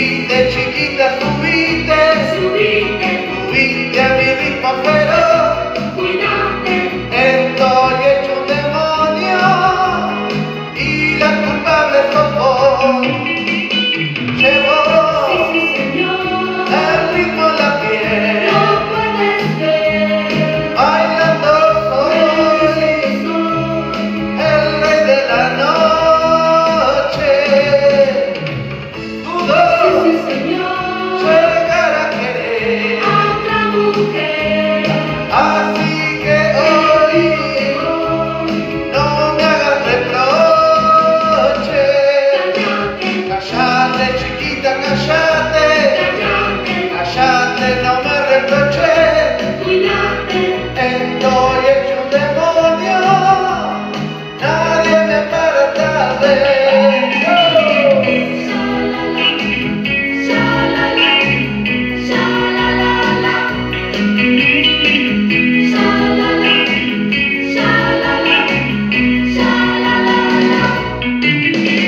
ti de chiquita tú.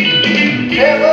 Chegou!